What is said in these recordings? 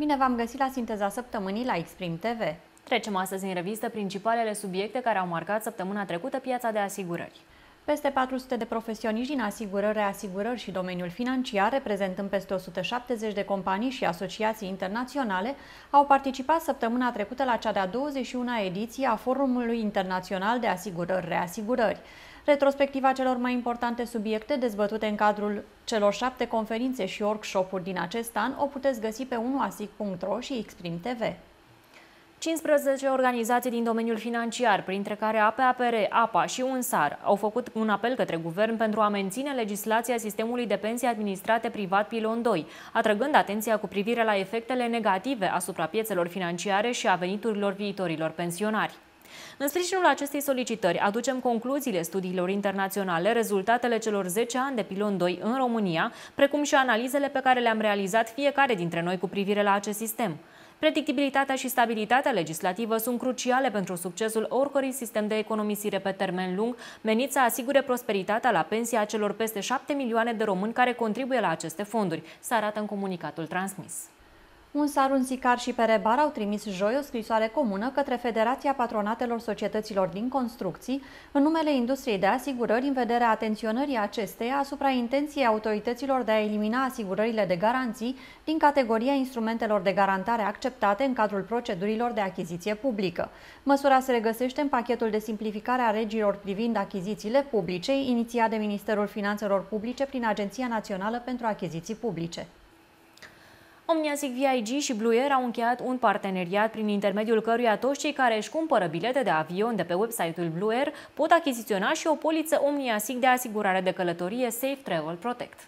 Bine v-am găsit la sinteza săptămânii la Xprim TV. Trecem astăzi în revistă principalele subiecte care au marcat săptămâna trecută piața de asigurări. Peste 400 de profesioniști din asigurări, reasigurări și domeniul financiar, reprezentând peste 170 de companii și asociații internaționale, au participat săptămâna trecută la cea de-a 21-a ediție a Forumului Internațional de Asigurări, Reasigurări. Retrospectiva celor mai importante subiecte dezbătute în cadrul celor șapte conferințe și workshop-uri din acest an o puteți găsi pe unuasic.ro și Xprim TV. 15 organizații din domeniul financiar, printre care APAPR, APA și UNSAR, au făcut un apel către guvern pentru a menține legislația sistemului de pensii administrate privat Pilon 2, atrăgând atenția cu privire la efectele negative asupra piețelor financiare și a veniturilor viitorilor pensionari. În sprijinul acestei solicitări aducem concluziile studiilor internaționale, rezultatele celor 10 ani de pilon 2 în România, precum și analizele pe care le-am realizat fiecare dintre noi cu privire la acest sistem. Predictibilitatea și stabilitatea legislativă sunt cruciale pentru succesul oricărui sistem de economisire pe termen lung, menit să asigure prosperitatea la pensia celor peste 7 milioane de români care contribuie la aceste fonduri, se arată în comunicatul transmis. Un Sarun Sicar și Perebar au trimis joi o scrisoare comună către Federația Patronatelor Societăților din Construcții în numele industriei de asigurări în vederea atenționării acesteia asupra intenției autorităților de a elimina asigurările de garanții din categoria instrumentelor de garantare acceptate în cadrul procedurilor de achiziție publică. Măsura se regăsește în pachetul de simplificare a regilor privind achizițiile publice, inițiat de Ministerul Finanțelor Publice prin Agenția Națională pentru Achiziții Publice. Omniasic VIG și Blue Air au încheiat un parteneriat prin intermediul căruia toți cei care își cumpără bilete de avion de pe website-ul Blue Air pot achiziționa și o poliță Omniasic de asigurare de călătorie Safe Travel Protect.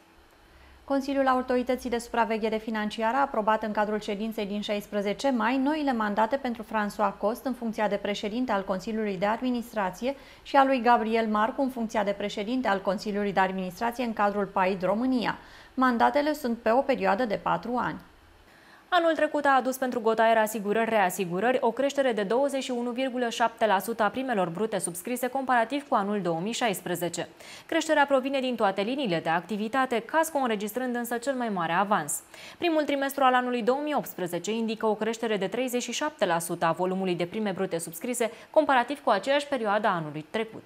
Consiliul Autorității de Supraveghere Financiară a aprobat în cadrul ședinței din 16 mai noile mandate pentru François Cost în funcția de președinte al Consiliului de Administrație și a lui Gabriel Marcu în funcția de președinte al Consiliului de Administrație în cadrul PAID România. Mandatele sunt pe o perioadă de patru ani. Anul trecut a adus pentru Gotaer Asigurări Reasigurări o creștere de 21,7% a primelor brute subscrise comparativ cu anul 2016. Creșterea provine din toate liniile de activitate, Casco înregistrând însă cel mai mare avans. Primul trimestru al anului 2018 indică o creștere de 37% a volumului de prime brute subscrise comparativ cu aceeași perioadă a anului trecut.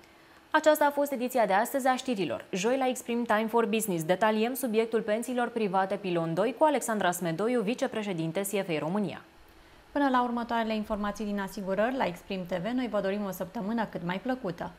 Aceasta a fost ediția de astăzi a știrilor. Joi la Exprim Time for Business detaliem subiectul pensiilor private Pilon 2 cu Alexandra Smedoiu, vicepreședinte CFA România. Până la următoarele informații din asigurări la Exprim TV, noi vă dorim o săptămână cât mai plăcută.